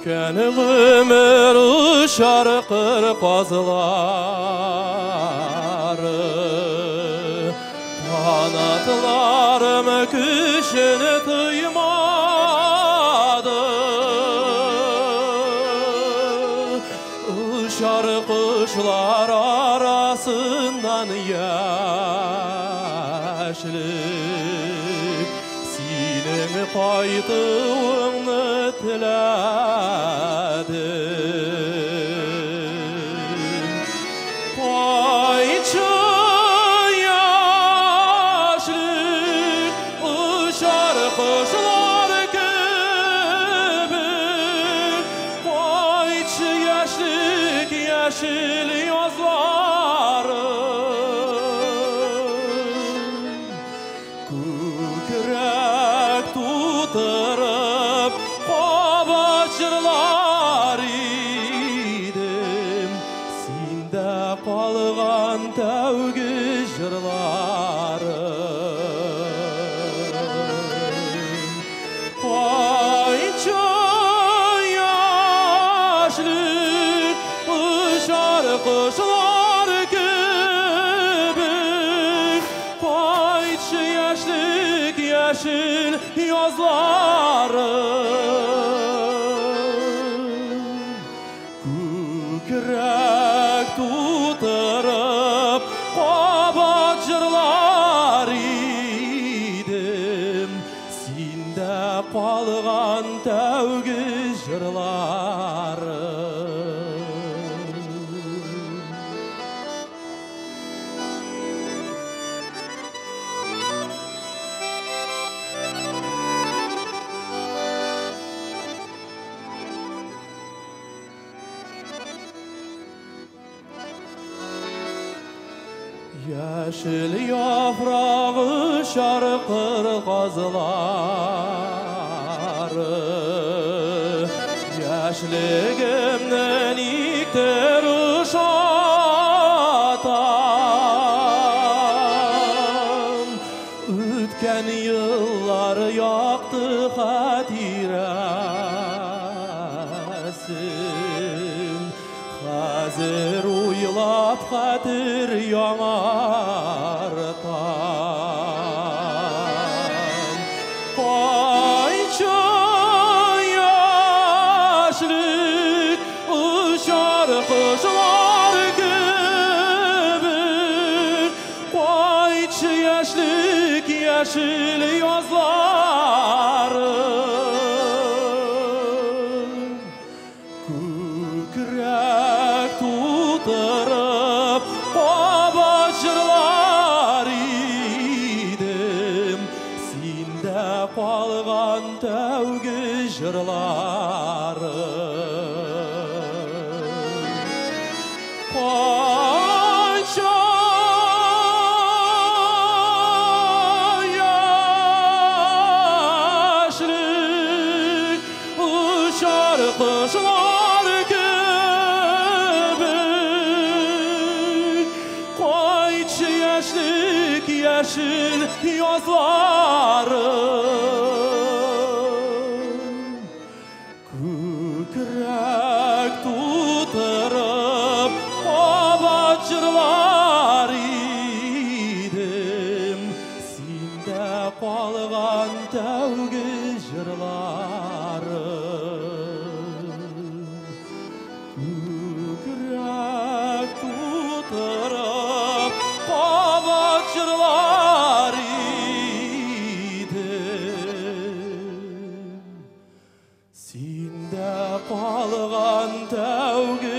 Ötken ömür uçar kır kozları Kanatlarım küşünü duymadı Uçar kuşlar arasından yaşlı qaytığını tilədim Qayçı yaşlı uçar kuşlar gibi Qayçı yaşlık yeşil yazlarım jırlarım Qayça yaşlı Uçar kuşlar gibi. Qayça yaşlık yeşil yazlarım Yeşil yaprağı şarkır kazları Yaşlığımdan iktir uşatan. Ötken yıllar yaktı hatiresin Hazır uylap hatir yanartan Qayça yaşlı uçar kuşlar gibi Qayça yaşlık yeşil jırlarım Qayça yaşlı uçar kuşlar gibi. Qayçı yaşlık yeşil yazlarım айтқан тәуге жырлары көкірек тутырып қабат жырлар едім сен де қалған тәуге